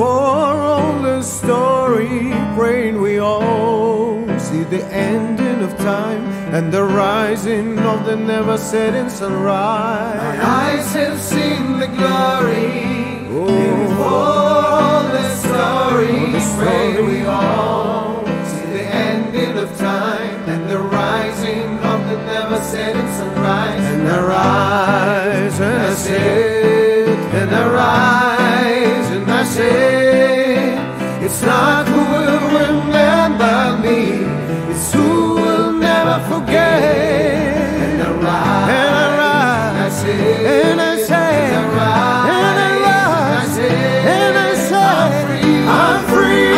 for all the story, praying we all see the ending of time and the rising of the never setting sunrise. My eyes have seen the glory. Oh. For all the story, the story. we all see the ending of time and the rising of the never setting sunrise. And I rise and I sit it's not who will remember me, it's who will never forget. And I rise, And I rise. Say, and I say, and I rise, and I rise, say, and I say, I'm free, I'm free,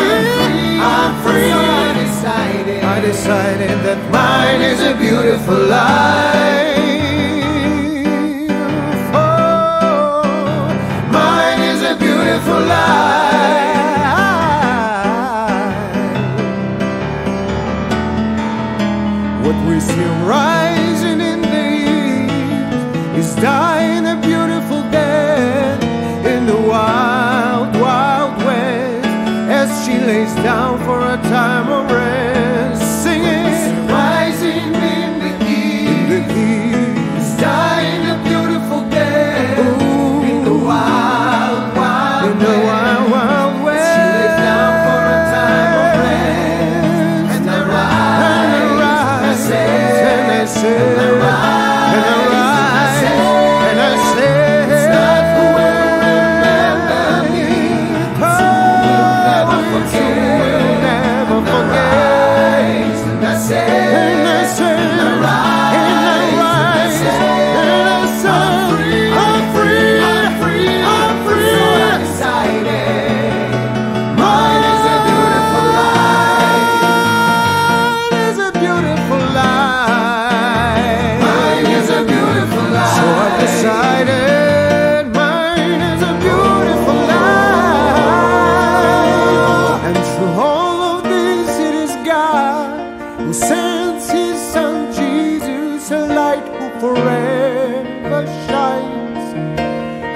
I'm free. So I decided, I decided that mine is a beautiful life. Oh, mine is a beautiful life. What we see rising in the east is dying a beautiful death in the wild, wild west as she lays down for a time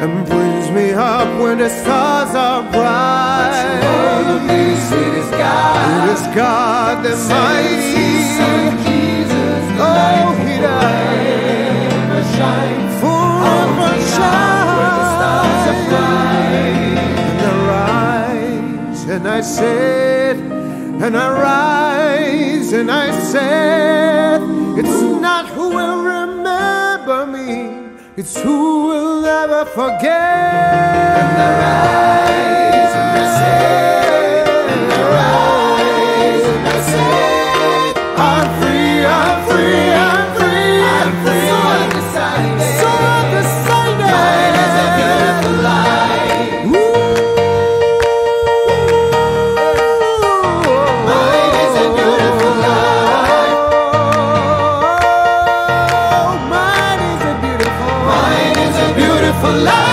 and brings me up when the stars are All bright. of this, it is God. It is God the His mighty. Jesus, Oh, He died forever shines. forever Where the stars are bright. And I rise and I said, and I rise and I said, it's not who will remember me, it's who will never forget. And the rise the for love.